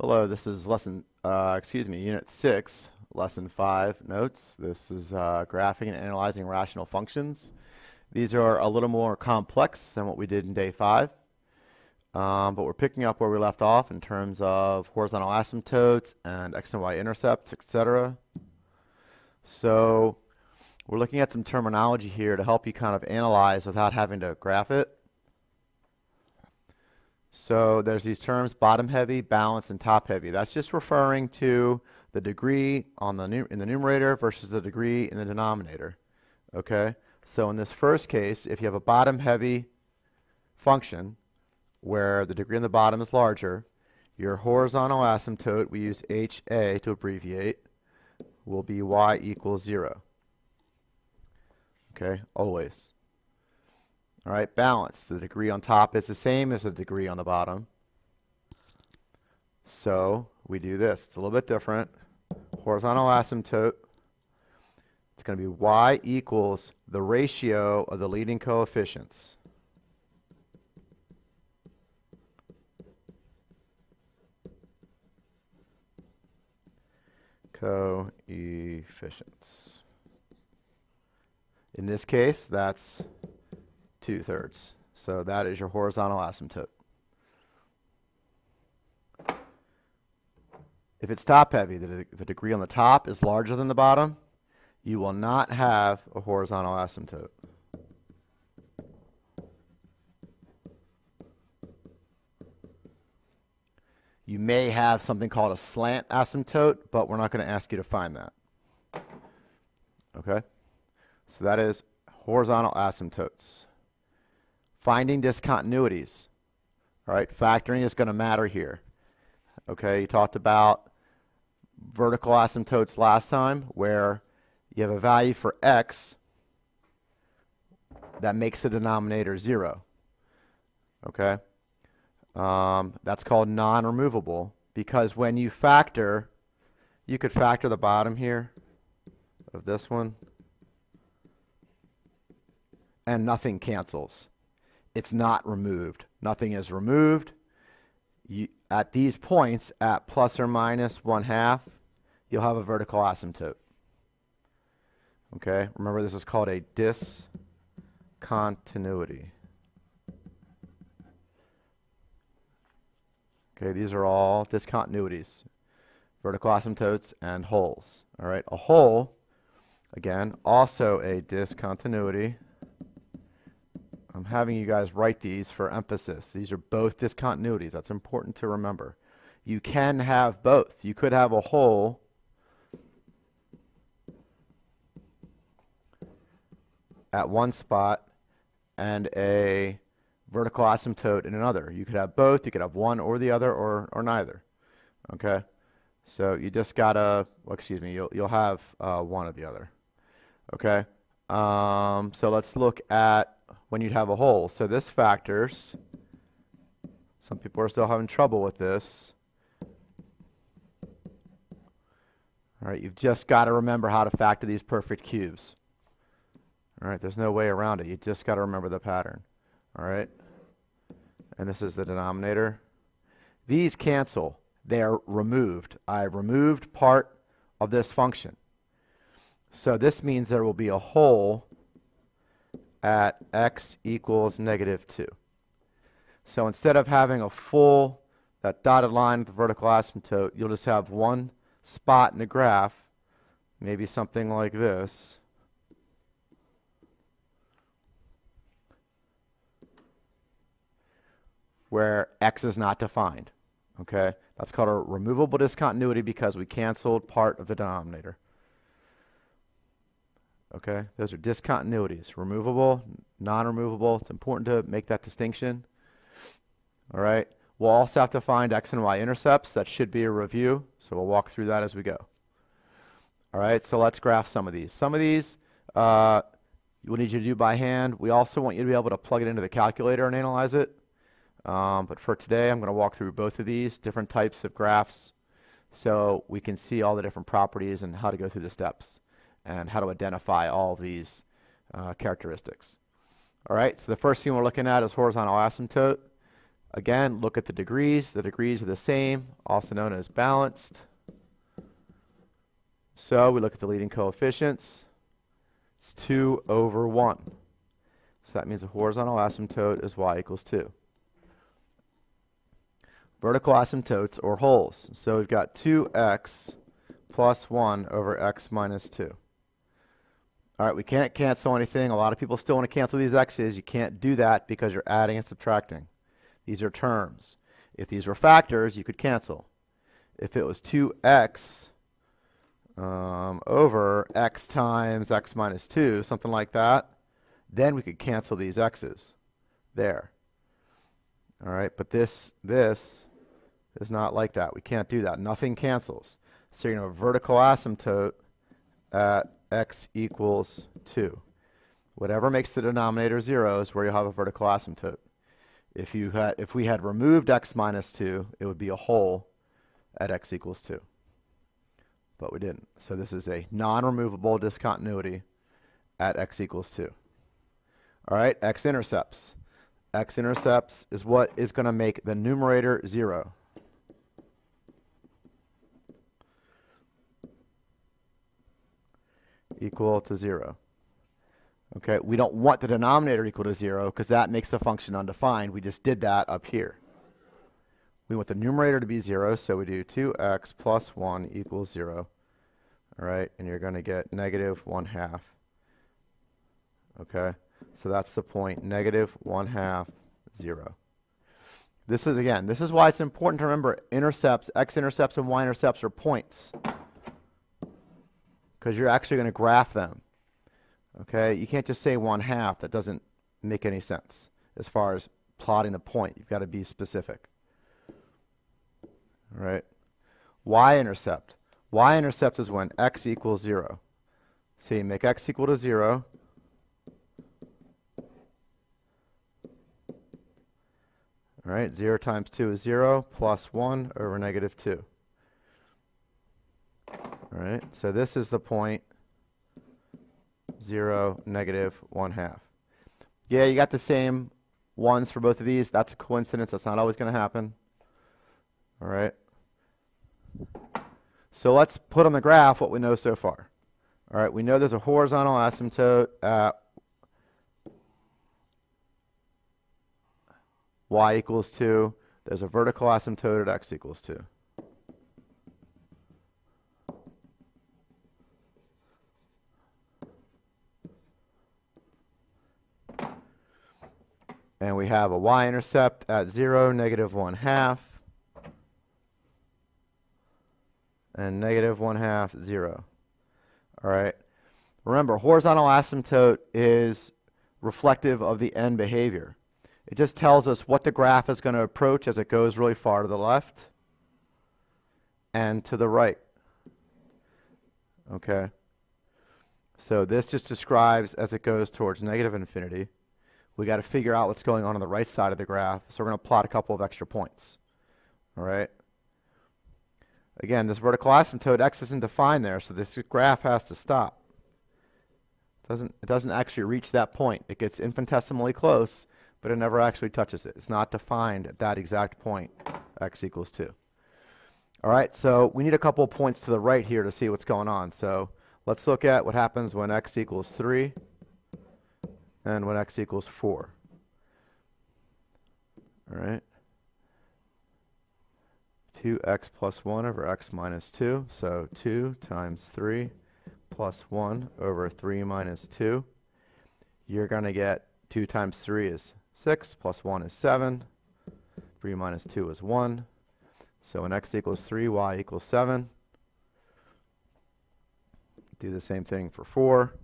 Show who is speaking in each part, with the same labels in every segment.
Speaker 1: Hello, this is lesson, uh, excuse me, unit 6, lesson 5 notes. This is uh, graphing and analyzing rational functions. These are a little more complex than what we did in day 5, um, but we're picking up where we left off in terms of horizontal asymptotes and x and y intercepts, etc. So we're looking at some terminology here to help you kind of analyze without having to graph it. So there's these terms bottom heavy, balance, and top heavy. That's just referring to the degree on the in the numerator versus the degree in the denominator. Okay? So in this first case, if you have a bottom heavy function where the degree on the bottom is larger, your horizontal asymptote, we use HA to abbreviate, will be y equals 0. Okay? Always. All right, balance. The degree on top is the same as the degree on the bottom. So we do this. It's a little bit different. Horizontal asymptote. It's going to be y equals the ratio of the leading coefficients. Coefficients. In this case, that's two-thirds. So that is your horizontal asymptote. If it's top heavy, the, the degree on the top is larger than the bottom, you will not have a horizontal asymptote. You may have something called a slant asymptote, but we're not going to ask you to find that. Okay? So that is horizontal asymptotes. Finding discontinuities. All right, factoring is going to matter here. Okay, you talked about vertical asymptotes last time where you have a value for x that makes the denominator 0. Okay? Um, that's called non-removable because when you factor, you could factor the bottom here of this one and nothing cancels it's not removed. Nothing is removed. You, at these points, at plus or minus one half, you'll have a vertical asymptote. Okay, remember this is called a discontinuity. Okay, these are all discontinuities, vertical asymptotes and holes. All right, a hole, again, also a discontinuity. I'm having you guys write these for emphasis. These are both discontinuities. That's important to remember. You can have both. You could have a hole at one spot and a vertical asymptote in another. You could have both. You could have one or the other or, or neither. Okay? So you just got to, well, excuse me, you'll, you'll have uh, one or the other. Okay? Um, so let's look at when you'd have a hole. So this factors, some people are still having trouble with this. All right, you've just got to remember how to factor these perfect cubes. All right, there's no way around it. You just got to remember the pattern. All right, and this is the denominator. These cancel. They are removed. I removed part of this function. So this means there will be a hole at x equals negative 2. So instead of having a full, that dotted line with the vertical asymptote, you'll just have one spot in the graph, maybe something like this. where x is not defined. Okay, That's called a removable discontinuity because we canceled part of the denominator. Okay, those are discontinuities. Removable, non-removable. It's important to make that distinction. All right. We'll also have to find x and y intercepts. That should be a review. So we'll walk through that as we go. All right, so let's graph some of these. Some of these uh, we'll need you to do by hand. We also want you to be able to plug it into the calculator and analyze it. Um, but for today, I'm going to walk through both of these different types of graphs so we can see all the different properties and how to go through the steps and how to identify all these uh, characteristics. All right, so the first thing we're looking at is horizontal asymptote. Again, look at the degrees. The degrees are the same, also known as balanced. So we look at the leading coefficients. It's 2 over 1. So that means the horizontal asymptote is y equals 2. Vertical asymptotes, or holes. So we've got 2x plus 1 over x minus 2. All right, we can't cancel anything. A lot of people still want to cancel these x's. You can't do that because you're adding and subtracting. These are terms. If these were factors, you could cancel. If it was 2x um, over x times x minus 2, something like that, then we could cancel these x's there. All right, but this, this is not like that. We can't do that. Nothing cancels. So you're going to have a vertical asymptote at x equals 2. Whatever makes the denominator 0 is where you'll have a vertical asymptote. If, you had, if we had removed x minus 2, it would be a hole at x equals 2. But we didn't. So this is a non-removable discontinuity at x equals 2. All right, x-intercepts. X-intercepts is what is going to make the numerator 0. Equal to 0. Okay, we don't want the denominator equal to 0 because that makes the function undefined. We just did that up here. We want the numerator to be 0, so we do 2x plus 1 equals 0. All right, and you're going to get negative 1 half. Okay, so that's the point, negative 1 half, 0. This is, again, this is why it's important to remember intercepts, x-intercepts and y-intercepts are points because you're actually going to graph them. Okay, you can't just say one half. That doesn't make any sense as far as plotting the point. You've got to be specific. All right. Y-intercept. Y-intercept is when x equals 0. So you make x equal to 0. All right, 0 times 2 is 0, plus 1 over negative 2. All right, so this is the point 0, negative 1 half. Yeah, you got the same ones for both of these. That's a coincidence. That's not always going to happen. All right. So let's put on the graph what we know so far. All right, we know there's a horizontal asymptote at y equals 2. There's a vertical asymptote at x equals 2. And we have a y-intercept at 0, negative 1 half, and negative 1 half, 0. All right. Remember, horizontal asymptote is reflective of the end behavior. It just tells us what the graph is going to approach as it goes really far to the left and to the right. Okay. So this just describes as it goes towards negative infinity we got to figure out what's going on on the right side of the graph. So we're going to plot a couple of extra points. All right. Again, this vertical asymptote x isn't defined there, so this graph has to stop. It doesn't, it doesn't actually reach that point. It gets infinitesimally close, but it never actually touches it. It's not defined at that exact point, x equals 2. All right, so we need a couple of points to the right here to see what's going on. So let's look at what happens when x equals 3 and when x equals 4. All right. 2x plus 1 over x minus 2. So 2 times 3 plus 1 over 3 minus 2. You're going to get 2 times 3 is 6, plus 1 is 7. 3 minus 2 is 1. So when x equals 3, y equals 7. Do the same thing for 4.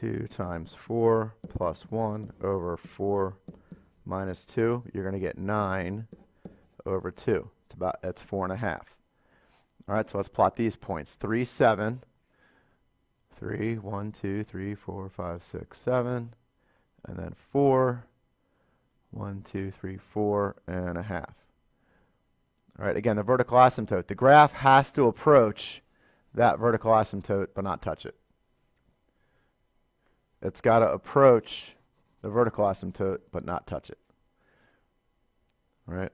Speaker 1: 2 times 4 plus 1 over 4 minus 2, you're going to get 9 over 2. It's about, that's 4 and a half. All right, so let's plot these points. 3, 7, 3, 1, 2, 3, 4, 5, 6, 7, and then 4, 1, 2, 3, 4 and a half. All right, again, the vertical asymptote. The graph has to approach that vertical asymptote but not touch it it's got to approach the vertical asymptote, but not touch it. All right?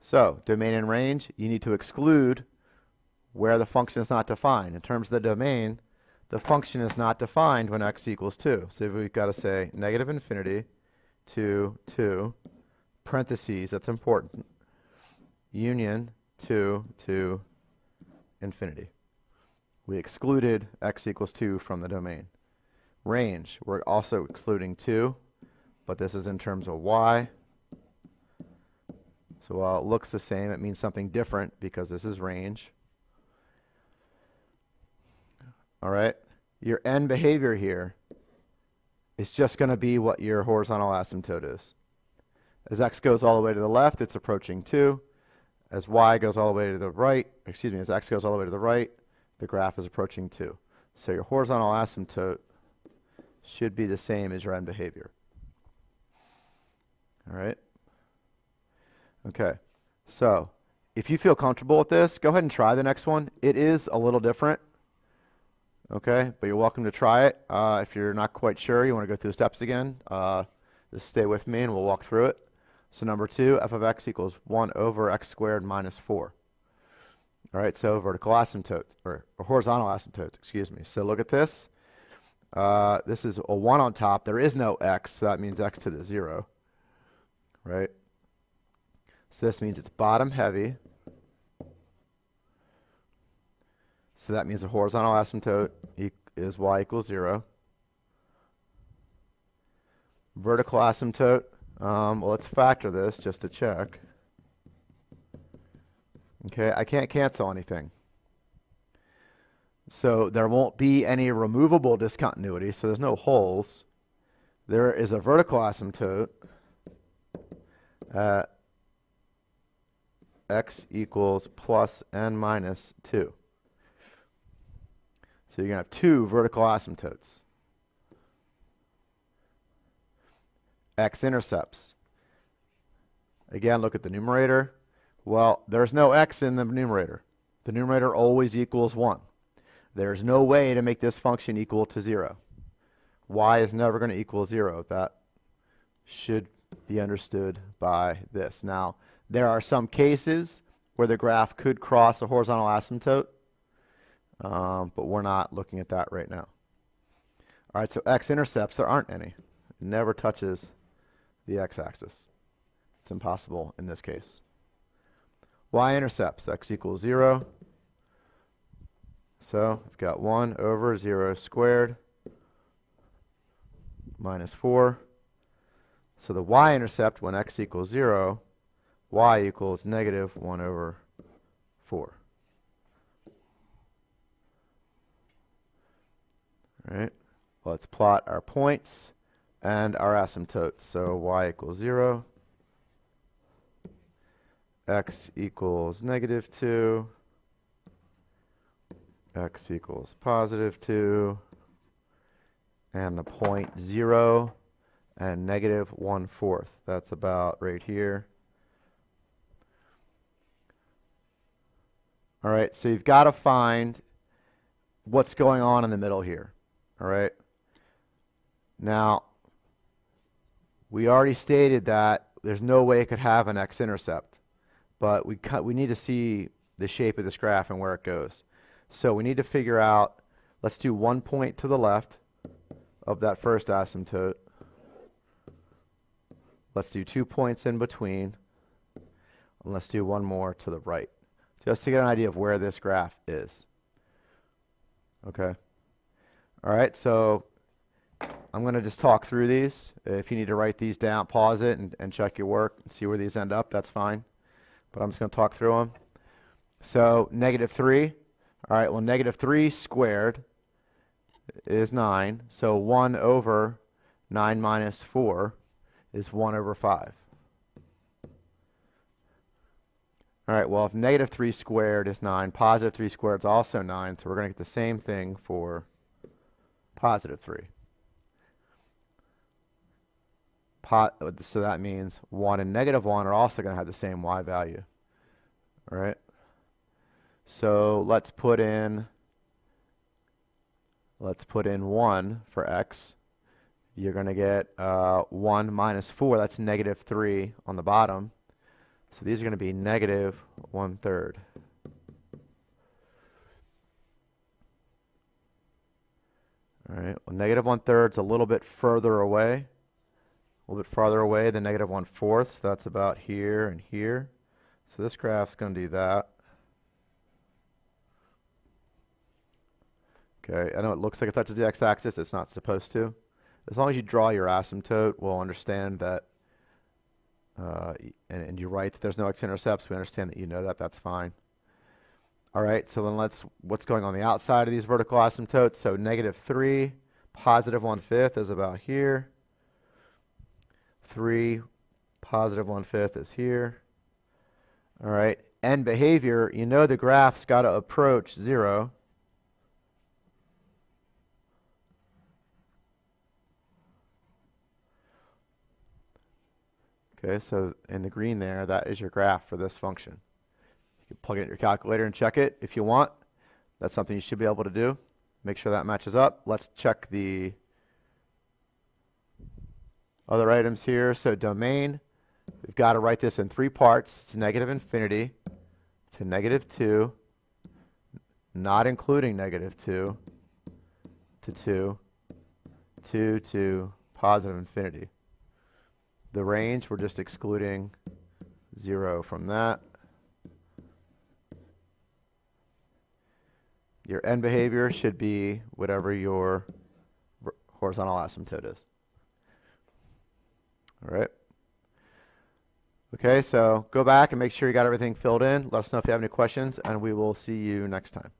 Speaker 1: So, domain and range, you need to exclude where the function is not defined. In terms of the domain, the function is not defined when x equals 2. So we've got to say negative infinity to 2, parentheses, that's important, union 2 to infinity. We excluded x equals 2 from the domain. Range, we're also excluding 2, but this is in terms of y. So while it looks the same, it means something different because this is range. All right? Your end behavior here is just going to be what your horizontal asymptote is. As x goes all the way to the left, it's approaching 2. As y goes all the way to the right, excuse me, as x goes all the way to the right, the graph is approaching 2. So your horizontal asymptote should be the same as your end behavior. All right? Okay. So, if you feel comfortable with this, go ahead and try the next one. It is a little different. Okay, but you're welcome to try it. Uh, if you're not quite sure, you want to go through the steps again, uh, just stay with me and we'll walk through it. So number two, f of x equals 1 over x squared minus 4. All right, so vertical asymptotes, or, or horizontal asymptotes, excuse me. So look at this. Uh, this is a 1 on top. There is no x, so that means x to the 0. Right? So this means it's bottom heavy. So that means the horizontal asymptote is y equals 0. Vertical asymptote, um, well, let's factor this just to check. Okay, I can't cancel anything. So there won't be any removable discontinuity, so there's no holes. There is a vertical asymptote at x equals plus n minus 2. So you're going to have two vertical asymptotes. x-intercepts. Again, look at the numerator. Well, there's no x in the numerator. The numerator always equals 1. There's no way to make this function equal to 0. y is never going to equal 0. That should be understood by this. Now, there are some cases where the graph could cross a horizontal asymptote um, but we're not looking at that right now. All right, so x-intercepts, there aren't any. It never touches the x-axis. It's impossible in this case. y-intercepts, x equals 0. So I've got 1 over 0 squared minus 4. So the y-intercept when x equals 0, y equals negative 1 over 4. right? Let's plot our points and our asymptotes. So y equals 0, x equals negative 2, x equals positive 2, and the point 0 and negative 1 fourth. That's about right here. All right, so you've got to find what's going on in the middle here. All right. Now, we already stated that there's no way it could have an x-intercept, but we cut, we need to see the shape of this graph and where it goes. So we need to figure out, let's do one point to the left of that first asymptote. Let's do two points in between. And let's do one more to the right, just to get an idea of where this graph is. Okay. All right, so I'm going to just talk through these. If you need to write these down, pause it and, and check your work and see where these end up, that's fine. But I'm just going to talk through them. So negative 3. All right, well, negative 3 squared is 9. So 1 over 9 minus 4 is 1 over 5. All right, well, if negative 3 squared is 9, positive 3 squared is also 9, so we're going to get the same thing for positive 3. Pot, so that means 1 and negative 1 are also going to have the same y value. All right? So let's put in let's put in 1 for x you're going to get uh, 1 minus 4. That's negative 3 on the bottom. So these are going to be negative 1 third. All right, well, negative 1 third is a little bit further away. A little bit farther away than negative 1 fourth. So that's about here and here. So this graph's going to do that. Okay, I know it looks like it touches the x-axis. It's not supposed to. As long as you draw your asymptote, we'll understand that, uh, and, and you write that there's no x-intercepts. We understand that you know that. That's fine. All right, so then let's, what's going on the outside of these vertical asymptotes? So negative 3, positive 1 fifth is about here. 3, positive 1 fifth is here. All right, end behavior, you know the graph's got to approach 0. Okay, so in the green there, that is your graph for this function. You can plug it in your calculator and check it if you want. That's something you should be able to do. Make sure that matches up. Let's check the other items here. So domain, we've got to write this in three parts. It's negative infinity to negative 2, not including negative 2, to 2, 2 to positive infinity. The range, we're just excluding 0 from that. Your end behavior should be whatever your horizontal asymptote is. All right. Okay, so go back and make sure you got everything filled in. Let us know if you have any questions, and we will see you next time.